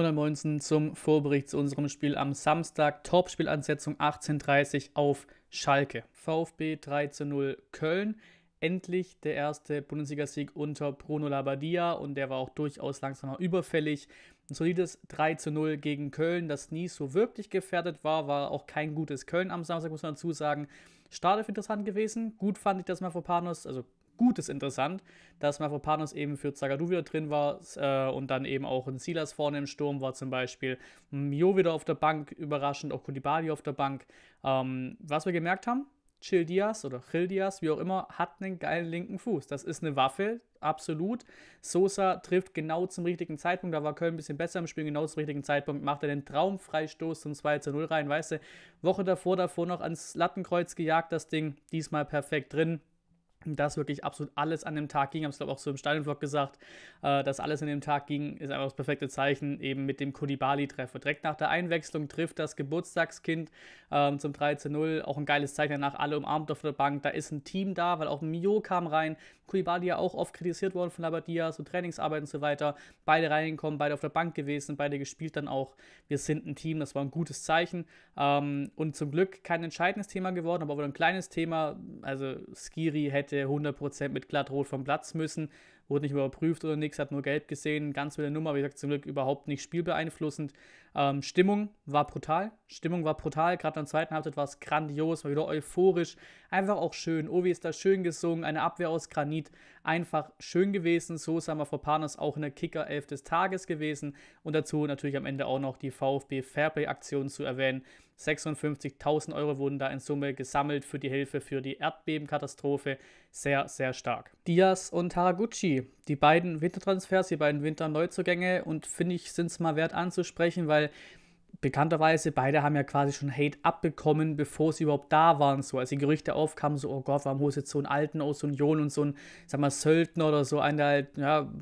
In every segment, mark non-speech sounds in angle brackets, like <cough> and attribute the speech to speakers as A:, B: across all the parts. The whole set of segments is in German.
A: 119 zum Vorbericht zu unserem Spiel am Samstag. Topspielansetzung 18.30 auf Schalke. VfB 3 zu 0 Köln. Endlich der erste Bundesligasieg unter Bruno Labbadia und der war auch durchaus langsam überfällig. Ein solides 3 zu 0 gegen Köln, das nie so wirklich gefährdet war, war auch kein gutes Köln am Samstag, muss man dazu sagen. Startelf interessant gewesen. Gut fand ich, dass Mafropanos, also Gutes interessant, dass Mavropanos eben für Zagadou wieder drin war äh, und dann eben auch ein Silas vorne im Sturm war zum Beispiel. Mio wieder auf der Bank, überraschend, auch Kulibali auf der Bank. Ähm, was wir gemerkt haben, Chill Diaz oder Chill Diaz, wie auch immer, hat einen geilen linken Fuß. Das ist eine Waffe, absolut. Sosa trifft genau zum richtigen Zeitpunkt. Da war Köln ein bisschen besser im Spiel, genau zum richtigen Zeitpunkt. Macht er den Traumfreistoß zum 2 zu 0 rein. Weißt du, Woche davor, davor noch ans Lattenkreuz gejagt, das Ding. Diesmal perfekt drin dass wirklich absolut alles an dem Tag ging. Ich habe es, glaube ich, auch so im Stadionvlog gesagt, äh, dass alles an dem Tag ging, ist einfach das perfekte Zeichen, eben mit dem Kulibali-Treffer. Direkt nach der Einwechslung trifft das Geburtstagskind ähm, zum 3 zu 0. Auch ein geiles Zeichen danach, alle umarmt auf der Bank. Da ist ein Team da, weil auch Mio kam rein. Kulibali ja auch oft kritisiert worden von Labadia, so Trainingsarbeit und so weiter. Beide reingekommen, beide auf der Bank gewesen, beide gespielt dann auch. Wir sind ein Team, das war ein gutes Zeichen. Ähm, und zum Glück kein entscheidendes Thema geworden, aber auch ein kleines Thema. Also Skiri hätte 100% mit glattrot vom Platz müssen wurde nicht überprüft oder nichts, hat nur gelb gesehen, ganz wilde Nummer, wie gesagt, zum Glück überhaupt nicht spielbeeinflussend. Ähm, Stimmung war brutal, Stimmung war brutal, gerade der zweiten Halbzeit war es grandios, war wieder euphorisch, einfach auch schön. Ovi ist da schön gesungen, eine Abwehr aus Granit, einfach schön gewesen. So sind wir vor auch in der Kicker-Elf des Tages gewesen und dazu natürlich am Ende auch noch die VfB Fairplay-Aktion zu erwähnen. 56.000 Euro wurden da in Summe gesammelt für die Hilfe für die Erdbebenkatastrophe. Sehr, sehr stark. Diaz und Haraguchi, die beiden Wintertransfers, die beiden Winterneuzugänge und finde ich, sind es mal wert anzusprechen, weil bekannterweise beide haben ja quasi schon Hate abbekommen, bevor sie überhaupt da waren. So, als die Gerüchte aufkamen, so, oh Gott, warum holst du jetzt so einen Alten aus Union und so einen, sag mal, Söldner oder so einen, der halt, ja,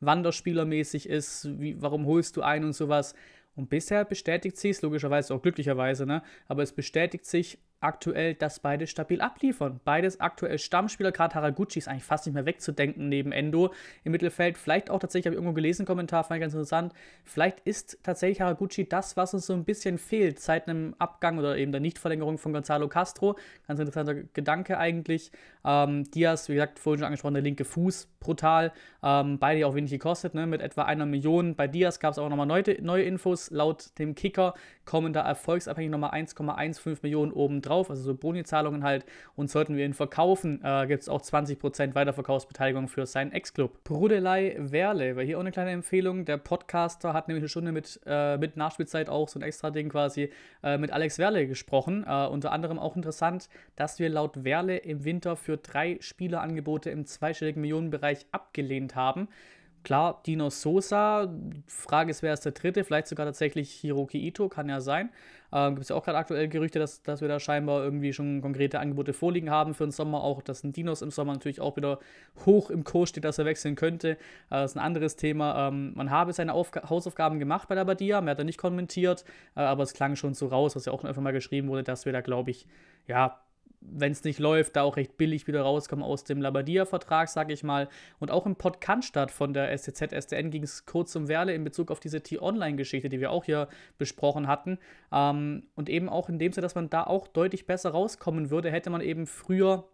A: Wanderspielermäßig ist, wie, warum holst du einen und sowas. Und bisher bestätigt sich es, logischerweise auch glücklicherweise, ne? aber es bestätigt sich aktuell, dass beide stabil abliefern. Beides aktuell Stammspieler, gerade Haraguchi ist eigentlich fast nicht mehr wegzudenken neben Endo im Mittelfeld. Vielleicht auch tatsächlich, habe ich irgendwo gelesen, Kommentar, fand ich ganz interessant, vielleicht ist tatsächlich Haraguchi das, was uns so ein bisschen fehlt seit einem Abgang oder eben der Nichtverlängerung von Gonzalo Castro. Ganz interessanter Gedanke eigentlich. Ähm, Diaz, wie gesagt, vorhin schon angesprochen, der linke Fuß, brutal. Ähm, beide auch wenig gekostet, ne? mit etwa einer Million. Bei Diaz gab es auch nochmal neue, neue Infos. Laut dem Kicker kommen da erfolgsabhängig nochmal 1,15 Millionen oben drauf, also so Boni-Zahlungen halt. Und sollten wir ihn verkaufen, äh, gibt es auch 20% Weiterverkaufsbeteiligung für seinen Ex-Club. Brudelei Werle, weil hier auch eine kleine Empfehlung. Der Podcaster hat nämlich eine Stunde mit, äh, mit Nachspielzeit auch so ein extra Ding quasi äh, mit Alex Werle gesprochen. Äh, unter anderem auch interessant, dass wir laut Werle im Winter für drei Spielerangebote im zweistelligen Millionenbereich abgelehnt haben. Klar, Dino Sosa, Frage ist, wer ist der dritte? Vielleicht sogar tatsächlich Hiroki Ito, kann ja sein. Ähm, Gibt es ja auch gerade aktuell Gerüchte, dass, dass wir da scheinbar irgendwie schon konkrete Angebote vorliegen haben für den Sommer. Auch, dass ein Dinos im Sommer natürlich auch wieder hoch im Kurs steht, dass er wechseln könnte. Äh, das ist ein anderes Thema. Ähm, man habe seine Aufga Hausaufgaben gemacht bei der Badia, mehr hat er nicht kommentiert, äh, aber es klang schon so raus, was ja auch einfach mal geschrieben wurde, dass wir da, glaube ich, ja, wenn es nicht läuft, da auch recht billig wieder rauskommen aus dem Labadia-Vertrag, sage ich mal. Und auch im Pod Cannstatt von der STZ SDN ging es kurz um Werle in Bezug auf diese T-Online-Geschichte, die wir auch hier besprochen hatten. Ähm, und eben auch in dem Sinne, dass man da auch deutlich besser rauskommen würde, hätte man eben früher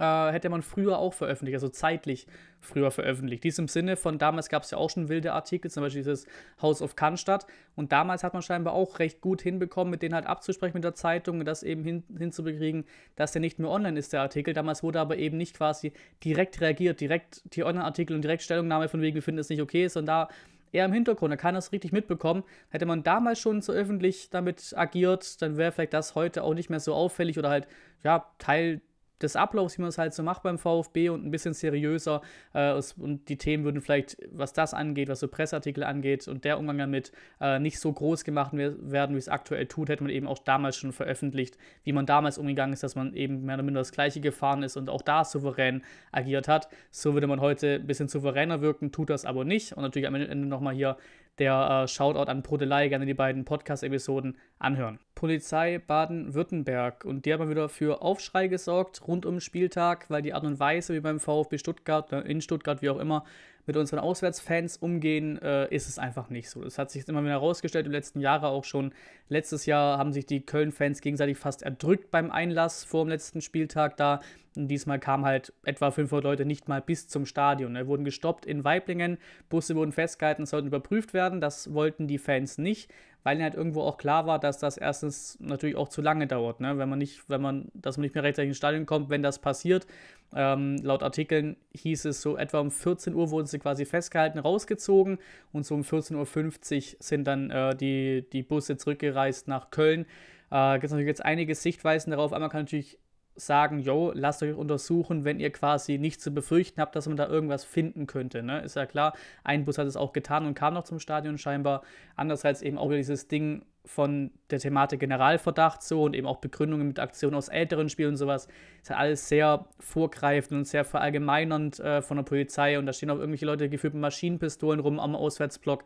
A: äh, hätte man früher auch veröffentlicht, also zeitlich früher veröffentlicht. Dies im Sinne von, damals gab es ja auch schon wilde Artikel, zum Beispiel dieses House of Cannstatt. Und damals hat man scheinbar auch recht gut hinbekommen, mit denen halt abzusprechen mit der Zeitung und das eben hin, hinzubekriegen, dass der nicht mehr online ist, der Artikel. Damals wurde aber eben nicht quasi direkt reagiert, direkt die Online-Artikel und direkt Stellungnahme von wegen, wir finden es nicht okay, sondern da eher im Hintergrund, da kann das richtig mitbekommen. Hätte man damals schon so öffentlich damit agiert, dann wäre vielleicht das heute auch nicht mehr so auffällig oder halt, ja, Teil des Ablaufs, wie man es halt so macht beim VfB und ein bisschen seriöser. Äh, und die Themen würden vielleicht, was das angeht, was so Presseartikel angeht und der Umgang damit, äh, nicht so groß gemacht werden, wie es aktuell tut. Hätte man eben auch damals schon veröffentlicht, wie man damals umgegangen ist, dass man eben mehr oder minder das Gleiche gefahren ist und auch da souverän agiert hat. So würde man heute ein bisschen souveräner wirken, tut das aber nicht. Und natürlich am Ende nochmal hier der äh, Shoutout an Prodelei, gerne die beiden Podcast-Episoden anhören. Polizei Baden-Württemberg und die haben wieder für Aufschrei gesorgt rund um den Spieltag, weil die Art und Weise, wie beim VfB Stuttgart, in Stuttgart, wie auch immer, mit unseren Auswärtsfans umgehen, äh, ist es einfach nicht so. Das hat sich immer wieder herausgestellt, im letzten Jahre auch schon. Letztes Jahr haben sich die Köln-Fans gegenseitig fast erdrückt beim Einlass vor dem letzten Spieltag da. Und diesmal kamen halt etwa 500 Leute nicht mal bis zum Stadion. Ne? Wurden gestoppt in Weiblingen, Busse wurden festgehalten, sollten überprüft werden. Das wollten die Fans nicht weil ihnen halt irgendwo auch klar war, dass das erstens natürlich auch zu lange dauert, ne? wenn man nicht, wenn man, dass man nicht mehr rechtzeitig ins Stadion kommt, wenn das passiert. Ähm, laut Artikeln hieß es so etwa um 14 Uhr wurden sie quasi festgehalten, rausgezogen und so um 14.50 Uhr sind dann äh, die, die Busse zurückgereist nach Köln. Äh, Gibt es natürlich jetzt einige Sichtweisen darauf. Einmal kann natürlich sagen, yo, lasst euch untersuchen, wenn ihr quasi nichts zu befürchten habt, dass man da irgendwas finden könnte. Ne? Ist ja klar, ein Bus hat es auch getan und kam noch zum Stadion scheinbar. Andererseits eben auch dieses Ding von der Thematik Generalverdacht so und eben auch Begründungen mit Aktionen aus älteren Spielen und sowas. Ist ja alles sehr vorgreifend und sehr verallgemeinernd äh, von der Polizei und da stehen auch irgendwelche Leute gefühlt mit Maschinenpistolen rum am Auswärtsblock.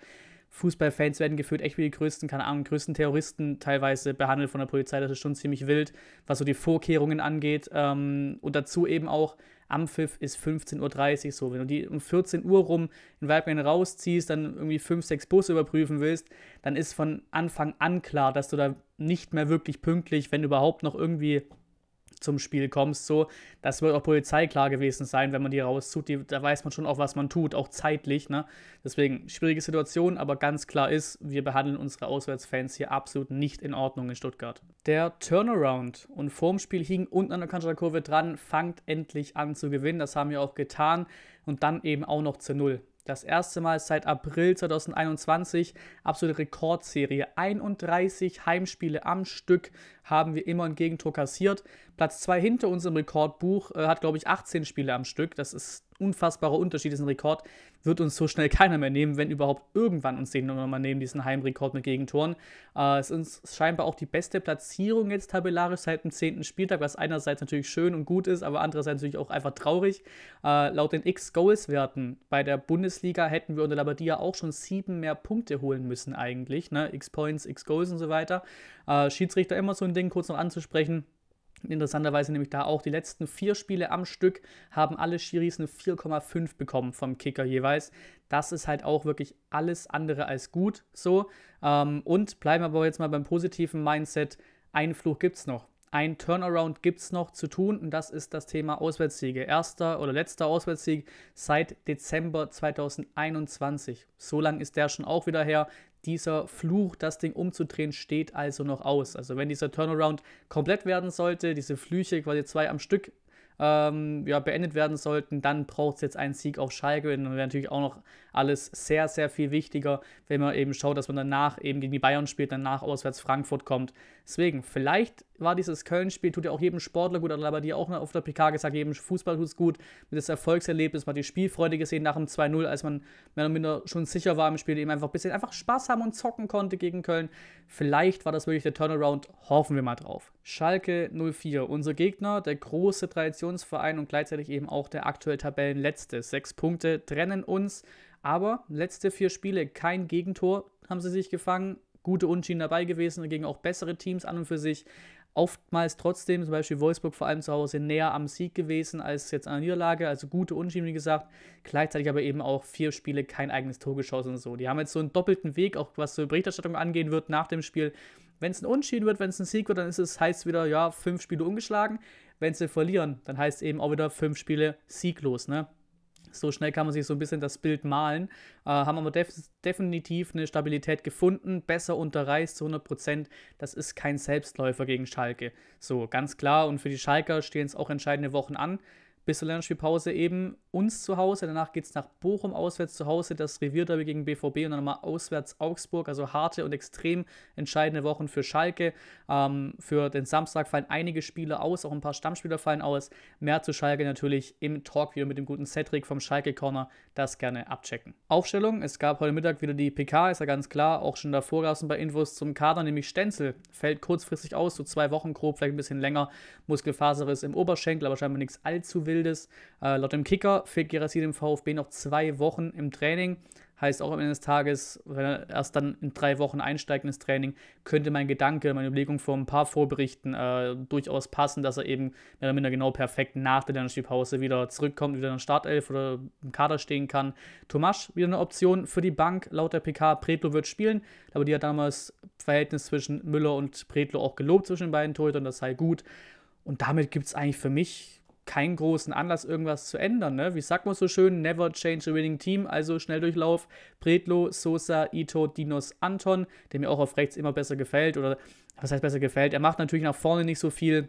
A: Fußballfans werden gefühlt echt wie die größten, keine Ahnung, größten Terroristen teilweise behandelt von der Polizei. Das ist schon ziemlich wild, was so die Vorkehrungen angeht. Ähm, und dazu eben auch, am Pfiff ist 15.30 Uhr so. Wenn du die um 14 Uhr rum in Weibchen rausziehst, dann irgendwie 5, 6 Busse überprüfen willst, dann ist von Anfang an klar, dass du da nicht mehr wirklich pünktlich, wenn überhaupt noch irgendwie zum Spiel kommst. So, das wird auch Polizei klar gewesen sein, wenn man die rauszieht. Die, da weiß man schon auch, was man tut, auch zeitlich. Ne? Deswegen schwierige Situation, aber ganz klar ist, wir behandeln unsere Auswärtsfans hier absolut nicht in Ordnung in Stuttgart. Der Turnaround und vorm Spiel hing unten an der Kanzlerkurve dran, fangt endlich an zu gewinnen. Das haben wir auch getan und dann eben auch noch zu Null. Das erste Mal seit April 2021, absolute Rekordserie. 31 Heimspiele am Stück haben wir immer ein Gegentor kassiert. Platz 2 hinter unserem Rekordbuch äh, hat, glaube ich, 18 Spiele am Stück. Das ist ein unfassbarer Unterschied, diesen Rekord wird uns so schnell <laughs> keiner mehr nehmen, wenn überhaupt irgendwann uns den nochmal nehmen, diesen Heimrekord mit Gegentoren. Äh, es ist scheinbar auch die beste Platzierung jetzt tabellarisch seit dem 10. Spieltag, was einerseits natürlich schön und gut ist, aber andererseits natürlich auch einfach traurig. Äh, laut den X-Goals-Werten bei der Bundesliga hätten wir unter Labadia auch schon sieben mehr Punkte holen müssen eigentlich. Ne? X-Points, X-Goals und so weiter. Äh, Schiedsrichter immer so ein Ding kurz noch anzusprechen. Interessanterweise nämlich da auch die letzten vier Spiele am Stück haben alle Schiris eine 4,5 bekommen vom Kicker jeweils. Das ist halt auch wirklich alles andere als gut so. Ähm, und bleiben aber jetzt mal beim positiven Mindset. Ein Fluch gibt es noch. Ein Turnaround gibt es noch zu tun und das ist das Thema Auswärtssiege. Erster oder letzter Auswärtssieg seit Dezember 2021. So lang ist der schon auch wieder her dieser Fluch, das Ding umzudrehen, steht also noch aus. Also wenn dieser Turnaround komplett werden sollte, diese Flüche quasi zwei am Stück ähm, ja, beendet werden sollten, dann braucht es jetzt einen Sieg auf Schalke. Und dann wäre natürlich auch noch alles sehr, sehr viel wichtiger, wenn man eben schaut, dass man danach eben gegen die Bayern spielt, danach auswärts Frankfurt kommt. Deswegen, vielleicht war dieses Köln-Spiel, tut ja auch jedem Sportler gut, aber die auch auf der PK gesagt, jedem Fußball tut es gut, mit das Erfolgserlebnis, man die Spielfreude gesehen nach dem 2-0, als man mehr oder minder schon sicher war im Spiel, eben einfach ein bisschen einfach Spaß haben und zocken konnte gegen Köln. Vielleicht war das wirklich der Turnaround, hoffen wir mal drauf. Schalke 04, unser Gegner, der große Traditionsverein und gleichzeitig eben auch der aktuell Tabellenletzte. Sechs Punkte trennen uns. Aber letzte vier Spiele kein Gegentor haben sie sich gefangen. Gute Unschienen dabei gewesen, gegen auch bessere Teams an und für sich. Oftmals trotzdem, zum Beispiel Wolfsburg vor allem zu Hause, näher am Sieg gewesen als jetzt an der Niederlage. Also gute Unschienen, wie gesagt. Gleichzeitig aber eben auch vier Spiele kein eigenes Tor geschossen und so. Die haben jetzt so einen doppelten Weg, auch was so Berichterstattung angehen wird nach dem Spiel. Wenn es ein Unschieden wird, wenn es ein Sieg wird, dann ist es, heißt wieder, ja, fünf Spiele ungeschlagen. Wenn sie verlieren, dann heißt es eben auch wieder fünf Spiele sieglos, ne? So schnell kann man sich so ein bisschen das Bild malen. Äh, haben aber def definitiv eine Stabilität gefunden, besser unterreißt zu 100%. Das ist kein Selbstläufer gegen Schalke. So, ganz klar. Und für die Schalker stehen es auch entscheidende Wochen an bis zur Länderspielpause eben uns zu Hause. Danach geht es nach Bochum auswärts zu Hause, das Revierderby gegen BVB und dann nochmal auswärts Augsburg. Also harte und extrem entscheidende Wochen für Schalke. Ähm, für den Samstag fallen einige Spieler aus, auch ein paar Stammspieler fallen aus. Mehr zu Schalke natürlich im Talk wieder mit dem guten Cedric vom Schalke Corner. Das gerne abchecken. Aufstellung: Es gab heute Mittag wieder die PK, ist ja ganz klar. Auch schon davor gab es ein Infos zum Kader, nämlich Stenzel fällt kurzfristig aus, so zwei Wochen grob, vielleicht ein bisschen länger. Muskelfaserriss im Oberschenkel, aber scheinbar nichts allzu wild Wildes. Äh, laut dem Kicker fehlt Gerassi dem VfB noch zwei Wochen im Training. Heißt auch am Ende des Tages, wenn er erst dann in drei Wochen einsteigt ins Training, könnte mein Gedanke, meine Überlegung vor ein paar Vorberichten äh, durchaus passen, dass er eben mehr oder minder genau perfekt nach der Länderspielpause wieder zurückkommt, wieder in der Startelf oder im Kader stehen kann. Tomasch wieder eine Option für die Bank, laut der PK. Pretlo wird spielen, aber die hat damals Verhältnis zwischen Müller und Pretlo auch gelobt zwischen den beiden Torhütern, das sei gut. Und damit gibt es eigentlich für mich keinen großen Anlass, irgendwas zu ändern. Ne? Wie sagt man so schön? Never change a winning team. Also Schnelldurchlauf. Bredlo, Sosa, Ito, Dinos, Anton, der mir auch auf rechts immer besser gefällt. Oder was heißt besser gefällt? Er macht natürlich nach vorne nicht so viel.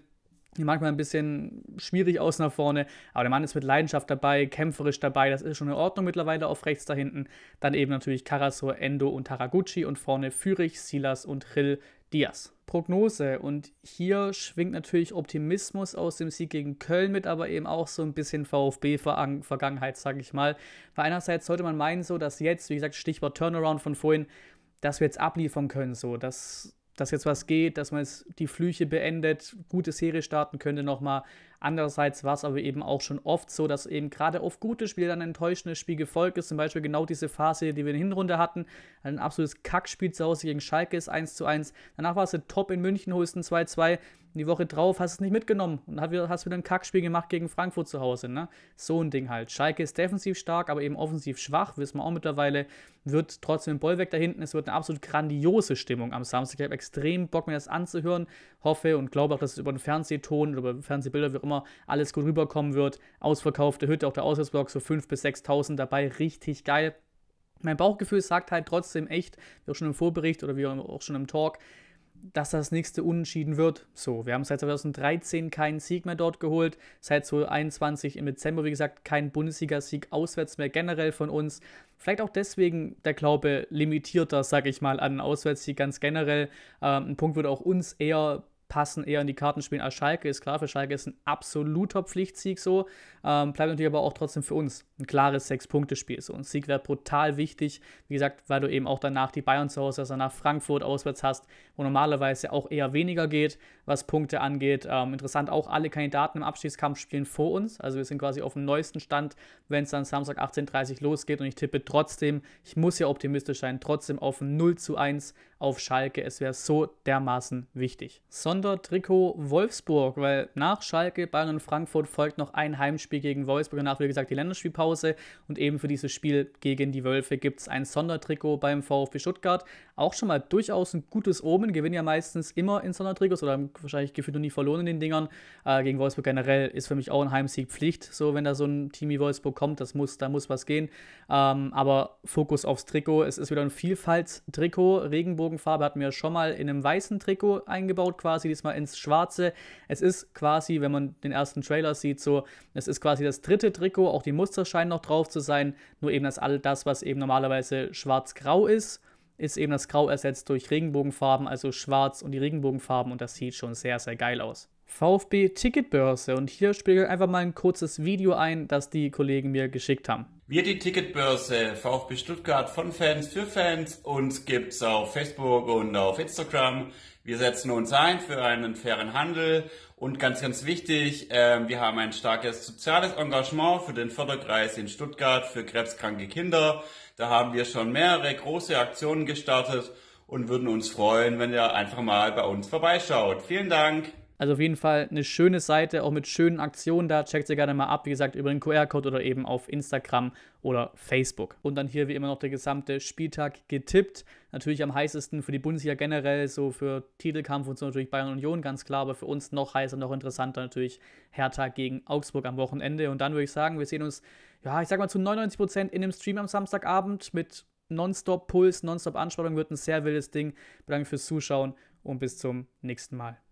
A: Manchmal ein bisschen schwierig aus nach vorne, aber der Mann ist mit Leidenschaft dabei, kämpferisch dabei, das ist schon in Ordnung mittlerweile auf rechts da hinten. Dann eben natürlich Karasor, Endo und Taraguchi und vorne Fürich, Silas und Hill Diaz. Prognose. Und hier schwingt natürlich Optimismus aus dem Sieg gegen Köln mit, aber eben auch so ein bisschen VfB-Vergangenheit, sage ich mal. Weil einerseits sollte man meinen, so dass jetzt, wie gesagt, Stichwort Turnaround von vorhin, dass wir jetzt abliefern können, so dass dass jetzt was geht, dass man jetzt die Flüche beendet, gute Serie starten könnte nochmal. Andererseits war es aber eben auch schon oft so, dass eben gerade auf gute Spiele dann ein enttäuschendes Spiel gefolgt ist. Zum Beispiel genau diese Phase, die wir in der Hinrunde hatten. Ein absolutes Kackspiel zu Hause gegen Schalke ist 1 zu 1. Danach war es top in München, holst ein 2-2 die Woche drauf hast du es nicht mitgenommen und hast wieder ein Kackspiel gemacht gegen Frankfurt zu Hause. Ne? So ein Ding halt. Schalke ist defensiv stark, aber eben offensiv schwach, wissen wir auch mittlerweile. Wird trotzdem ein Bollweg da hinten. Es wird eine absolut grandiose Stimmung am Samstag. Ich habe extrem Bock, mir das anzuhören. Hoffe und glaube auch, dass es über den Fernsehton oder über Fernsehbilder, wie auch immer, alles gut rüberkommen wird. Ausverkaufte Hütte, auch der Auswärtsblock, so 5.000 bis 6.000 dabei. Richtig geil. Mein Bauchgefühl sagt halt trotzdem echt, wie auch schon im Vorbericht oder wie auch schon im Talk, dass das nächste Unentschieden wird. So, wir haben seit 2013 keinen Sieg mehr dort geholt. Seit 2021 im Dezember, wie gesagt, kein Bundesliga-Sieg auswärts mehr generell von uns. Vielleicht auch deswegen der Glaube limitierter, sag ich mal, an Auswärtssieg ganz generell. Ähm, ein Punkt würde auch uns eher passen eher in die Karten spielen als Schalke. Ist klar, für Schalke ist ein absoluter Pflichtsieg so. Ähm, bleibt natürlich aber auch trotzdem für uns ein klares Sechs-Punkte-Spiel. So ein Sieg wäre brutal wichtig. Wie gesagt, weil du eben auch danach die Bayern zu Hause, also nach Frankfurt auswärts hast, wo normalerweise auch eher weniger geht, was Punkte angeht. Ähm, interessant, auch alle Kandidaten im Abstiegskampf spielen vor uns. Also wir sind quasi auf dem neuesten Stand, wenn es dann Samstag 18.30 Uhr losgeht. Und ich tippe trotzdem, ich muss ja optimistisch sein, trotzdem auf 0 zu 1 auf Schalke. Es wäre so dermaßen wichtig. Sondertrikot Wolfsburg, weil nach Schalke, Bayern und Frankfurt folgt noch ein Heimspiel gegen Wolfsburg. Danach, wie gesagt, die Länderspielpause. Und eben für dieses Spiel gegen die Wölfe gibt es ein Sondertrikot beim VfB Stuttgart. Auch schon mal durchaus ein gutes Omen. Gewinnen ja meistens immer in Sondertrikots oder wahrscheinlich gefühlt noch nie verloren in den Dingern. Äh, gegen Wolfsburg generell ist für mich auch ein Heimsieg Pflicht. So, wenn da so ein Team wie Wolfsburg kommt, das muss, da muss was gehen. Ähm, aber Fokus aufs Trikot. Es ist wieder ein Vielfaltstrikot. Regenbogenfarbe hatten wir schon mal in einem weißen Trikot eingebaut, quasi diesmal ins Schwarze. Es ist quasi, wenn man den ersten Trailer sieht, so, es ist quasi das dritte Trikot. Auch die Muster scheinen noch drauf zu sein. Nur eben das all das, was eben normalerweise schwarz-grau ist ist eben das Grau ersetzt durch Regenbogenfarben, also schwarz und die Regenbogenfarben und das sieht schon sehr, sehr geil aus. VfB Ticketbörse und hier spiele ich einfach mal ein kurzes Video ein, das die Kollegen mir geschickt haben.
B: Wir die Ticketbörse VfB Stuttgart von Fans für Fans. Uns gibt's auf Facebook und auf Instagram. Wir setzen uns ein für einen fairen Handel und ganz, ganz wichtig, äh, wir haben ein starkes soziales Engagement für den Förderkreis in Stuttgart für krebskranke Kinder. Da haben wir schon mehrere große Aktionen gestartet und würden uns freuen, wenn ihr einfach mal bei uns vorbeischaut. Vielen Dank.
A: Also auf jeden Fall eine schöne Seite, auch mit schönen Aktionen da. Checkt sie gerne mal ab, wie gesagt, über den QR-Code oder eben auf Instagram oder Facebook. Und dann hier wie immer noch der gesamte Spieltag getippt. Natürlich am heißesten für die Bundesliga generell, so für Titelkampf und so natürlich Bayern Union, ganz klar, aber für uns noch heißer, noch interessanter natürlich Hertha gegen Augsburg am Wochenende. Und dann würde ich sagen, wir sehen uns, ja, ich sag mal zu 99 Prozent in dem Stream am Samstagabend mit Nonstop-Puls, Nonstop-Anspannung, wird ein sehr wildes Ding. Bedanke fürs Zuschauen und bis zum nächsten Mal.